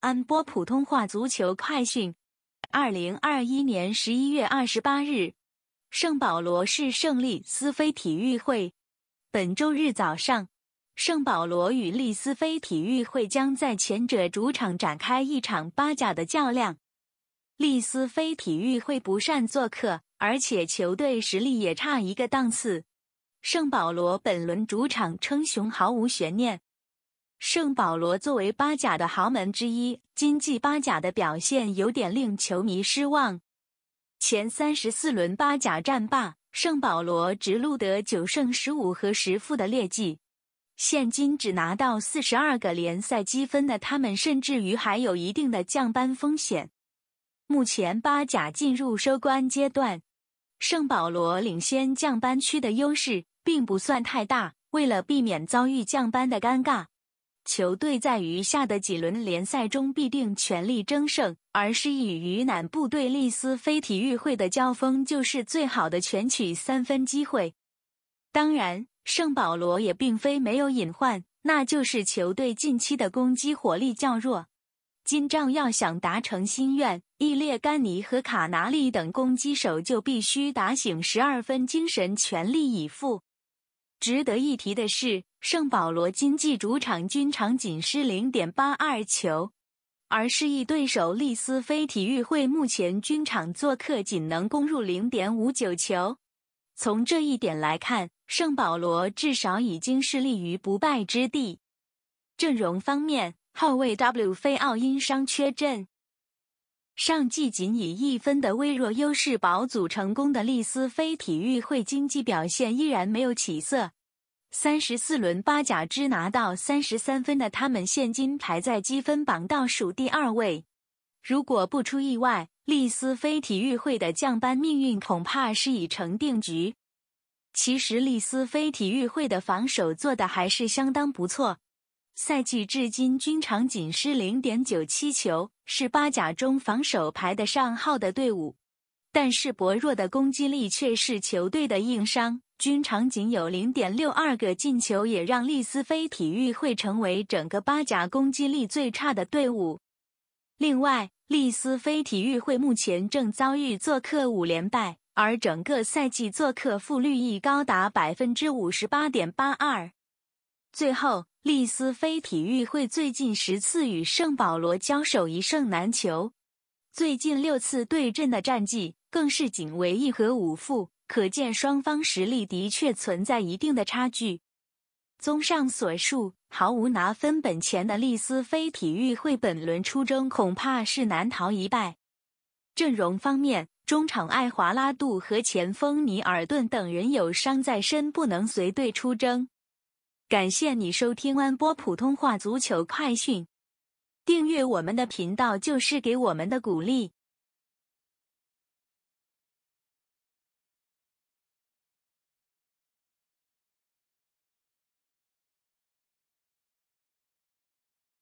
安播普通话足球快讯：二零二一年十一月二十八日，圣保罗市胜利斯菲体育会。本周日早上，圣保罗与利斯菲体育会将在前者主场展开一场八甲的较量。利斯菲体育会不善做客，而且球队实力也差一个档次。圣保罗本轮主场称雄毫无悬念。圣保罗作为巴甲的豪门之一，今季巴甲的表现有点令球迷失望。前三十四轮巴甲战罢，圣保罗只录得九胜十五和十负的劣迹。现今只拿到四十二个联赛积分的他们，甚至于还有一定的降班风险。目前巴甲进入收官阶段，圣保罗领先降班区的优势并不算太大。为了避免遭遇降班的尴尬。球队在余下的几轮联赛中必定全力争胜，而是与鱼腩部队利斯非体育会的交锋就是最好的全取三分机会。当然，圣保罗也并非没有隐患，那就是球队近期的攻击火力较弱。金帐要想达成心愿，伊列甘尼和卡纳利等攻击手就必须打醒十二分精神，全力以赴。值得一提的是，圣保罗今季主场均场仅失零点八二球，而示意对手利斯菲体育会目前均场做客仅能攻入零点五九球。从这一点来看，圣保罗至少已经是立于不败之地。阵容方面，后卫 W 菲奥因伤缺阵。上季仅以一分的微弱优势保组成功的利斯菲体育会，经济表现依然没有起色。三十四轮八甲只拿到三十三分的他们，现今排在积分榜倒数第二位。如果不出意外，利斯菲体育会的降班命运恐怕是已成定局。其实，利斯菲体育会的防守做的还是相当不错。赛季至今均场仅失零点九七球，是八甲中防守排得上号的队伍。但是薄弱的攻击力却是球队的硬伤，均场仅有零点六二个进球，也让利斯菲体育会成为整个八甲攻击力最差的队伍。另外，利斯菲体育会目前正遭遇做客五连败，而整个赛季做客负率亦高达百分之五十八点八二。最后。利斯菲体育会最近十次与圣保罗交手一胜难求，最近六次对阵的战绩更是仅为一和五负，可见双方实力的确存在一定的差距。综上所述，毫无拿分本钱的利斯菲体育会本轮出征恐怕是难逃一败。阵容方面，中场艾华拉杜和前锋尼尔顿等人有伤在身，不能随队出征。感谢你收听安波普通话足球快讯，订阅我们的频道就是给我们的鼓励。